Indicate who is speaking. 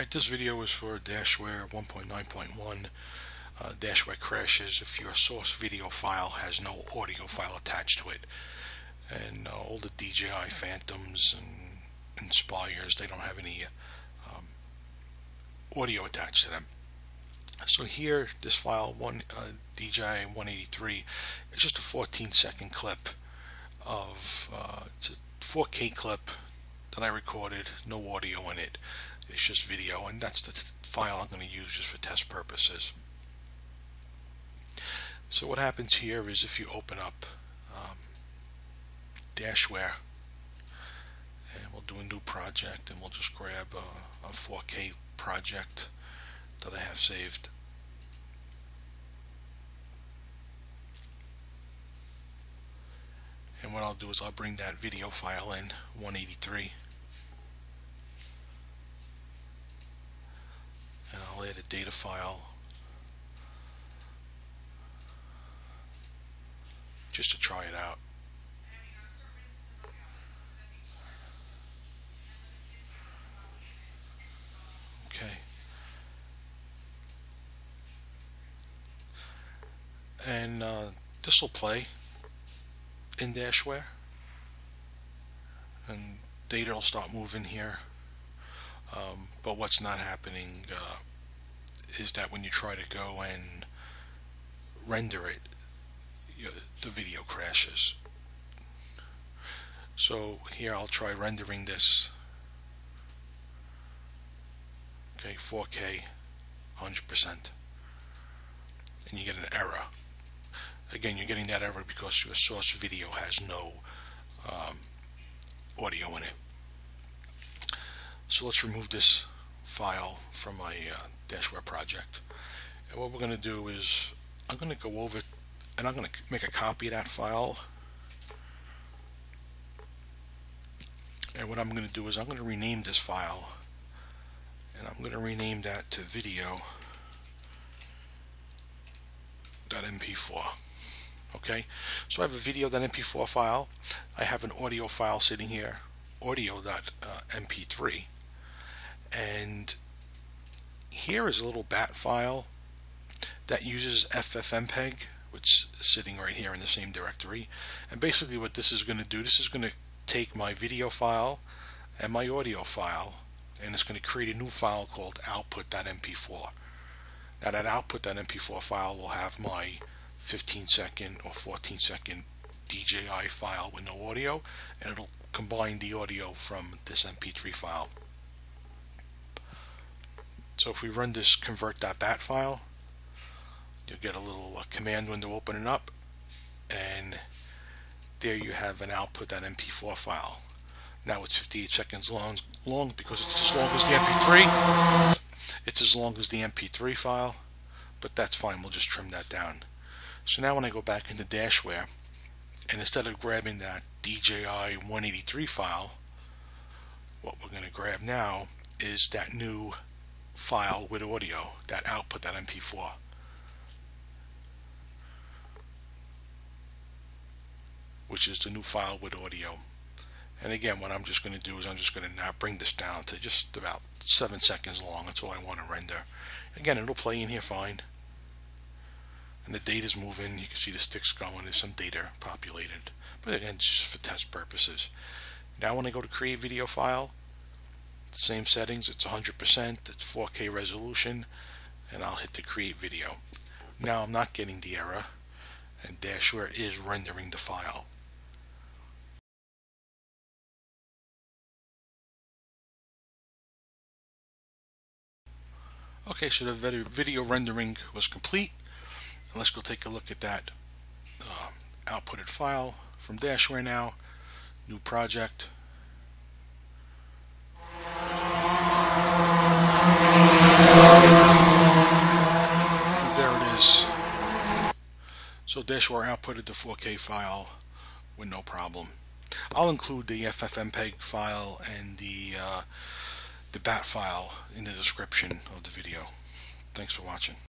Speaker 1: Alright, this video is for Dashware 1.9.1. Uh, Dashware crashes if your source video file has no audio file attached to it. And uh, all the DJI Phantoms and Inspires, they don't have any um, audio attached to them. So here, this file, one uh, DJI 183, is just a 14 second clip of, uh, it's a 4K clip that I recorded, no audio in it. It's just video, and that's the file I'm going to use just for test purposes. So what happens here is if you open up um, Dashware, and we'll do a new project, and we'll just grab a, a 4K project that I have saved. And what I'll do is I'll bring that video file in, 183. and I'll add a data file just to try it out. Okay. And uh, this will play in Dashware and data will start moving here um, but what's not happening uh, is that when you try to go and render it, you the video crashes. So here I'll try rendering this. Okay, 4K, 100%. And you get an error. Again, you're getting that error because your source video has no um, audio in it. So let's remove this file from my uh, Dashware project. And what we're going to do is I'm going to go over and I'm going to make a copy of that file. And what I'm going to do is I'm going to rename this file and I'm going to rename that to video.mp4 okay so I have a video.mp4 file I have an audio file sitting here audio.mp3 and here is a little bat file that uses FFmpeg which is sitting right here in the same directory. And basically what this is going to do this is going to take my video file and my audio file and it's going to create a new file called output.mp4 now that output.mp4 file will have my 15 second or 14 second DJI file with no audio and it'll combine the audio from this mp3 file so if we run this convert.bat file, you'll get a little command window opening up, and there you have an output, that MP4 file. Now it's 58 seconds long, long because it's as long as the MP3. It's as long as the MP3 file, but that's fine. We'll just trim that down. So now when I go back into Dashware, and instead of grabbing that DJI 183 file, what we're going to grab now is that new file with audio, that output, that MP4. Which is the new file with audio. And again, what I'm just going to do is I'm just going to now bring this down to just about seven seconds long. That's all I want to render. Again, it'll play in here fine. And the data's moving. You can see the sticks going. There's some data populated. But again, it's just for test purposes. Now when I go to create video file, same settings, it's 100%, it's 4K resolution, and I'll hit the create video. Now I'm not getting the error, and Dashware is rendering the file. Okay, so the video rendering was complete. And let's go take a look at that uh, outputted file from Dashware now. New project. So Dashware outputted the 4K file with no problem. I'll include the FFmpeg file and the uh, the BAT file in the description of the video. Thanks for watching.